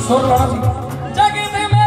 सुन लो जी जगत में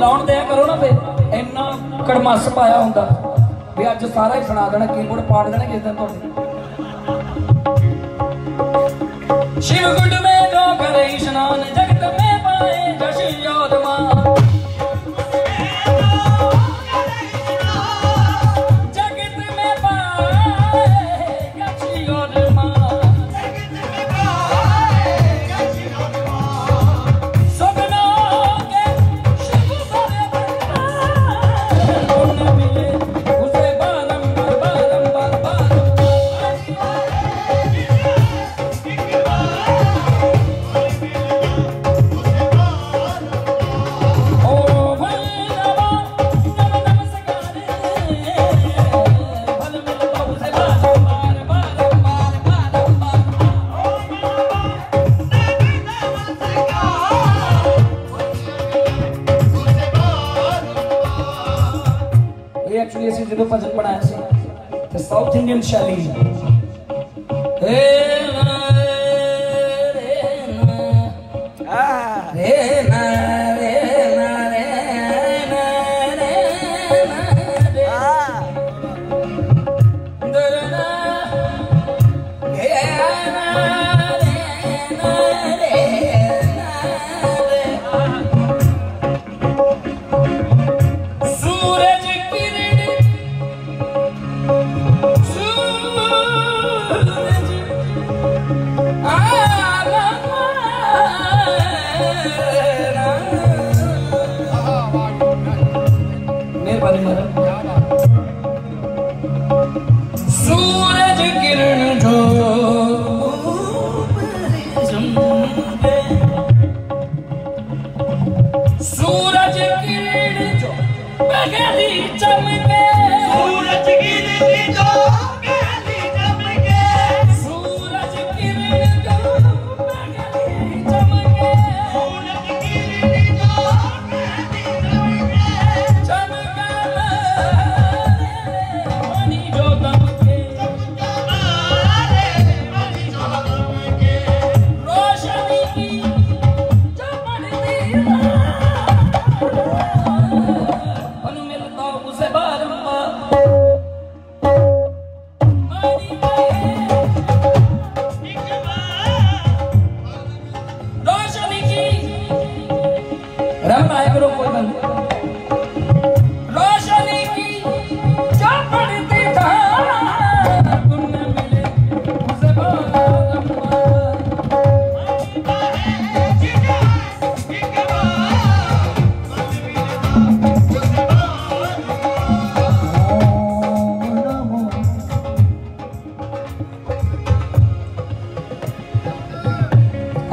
लाउन दया करो ना फिर इन्ना कड़मस पाया ਹੁੰਦਾ ਵੀ ਅੱਜ ਸਾਰਾ ਹੀ ਸੁਣਾ ਦੇਣਾ ਕੀਬੋਰਡ ਪਾੜ ਦੇਣਾ ਕਿਸ ਦਿਨ ਤੁਹਾਡੇ ਸ਼ਿਵ ਗੁੱਡ ਮੇ ਨੋ ਕਰੇ ਇਸ਼ਨਾਨ ਜਗਤ जो पसंद पड़ा है साउथ इंडियन शैली है। मेहरबानी मारा। सूरज किरण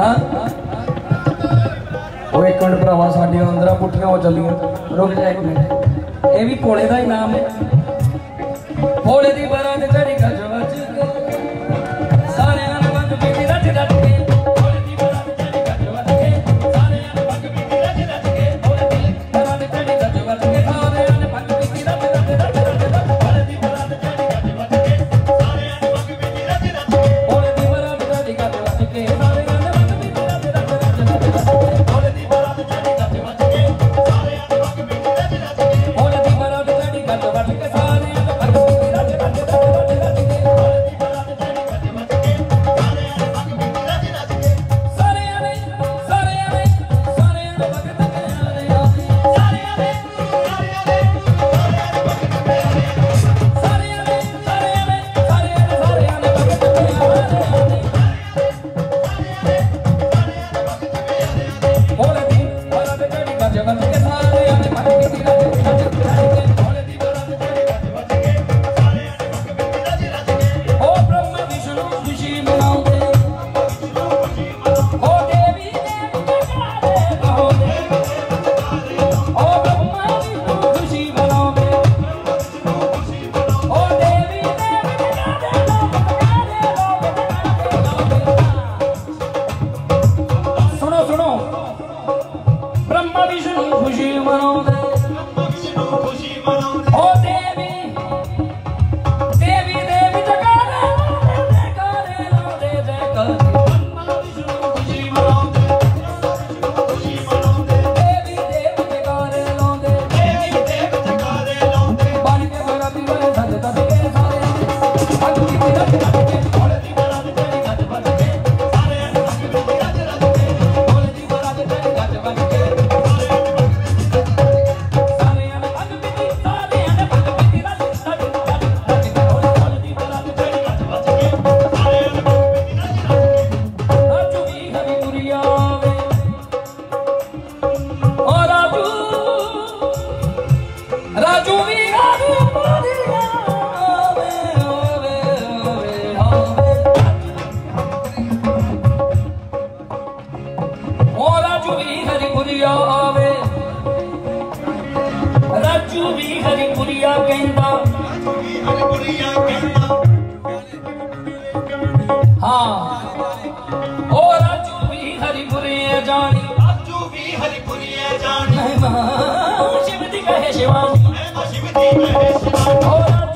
ਹਾਂ ਉਹ ਇੱਕ ਮਿੰਟ ਭਰਾਵਾ ਸਾਡੀਆਂ ਅੰਦਰਾਂ ਪੁੱਠੀਆਂ ਹੋ ਚੱਲੀਆਂ ਰੁਕ ਜਾ ਇੱਕ ਮਿੰਟ ਇਹ ਵੀ ਭੋਲੇ ਦਾ ਹੀ ਨਾਮ ਹੈ ਭੋਲੇ ਦੀ ਬਾਰਾਂ ਤੇ ਚੜੀ ਕਰ ਖੁਸ਼ੀ ਮਨਾਉਂਦੇ ਆਪਾਂ ਵੀ ਦਿਨੋਂ ਖੁਸ਼ੀ ਮਨਾਉਂਦੇ ਅੱਜ ਵੀ ਹਰੀਪੁਰੀਆ ਕਹਿੰਦਾ। ਹਰੀਪੁਰੀਆ ਕਹਿੰਦਾ ਹਾਂ ਉਹ ਰਾਜੂ ਵੀ ਹਰੀਪੁਰੀਆ ਜਾਣੀ। ਰਾਜੂ ਵੀ ਹਰੀਪੁਰੀਆ ਜਾਣੀ। ਮਹਿਮਾ ਸ਼ਿਵ ਦੀ ਕਹੇ ਸ਼ਿਵਾਨੀ। ਮੈਂ ਤਾਂ ਸ਼ਿਵ ਦੀ ਕਹੇ ਸ਼ਿਵਾਨੀ।